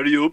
hurry up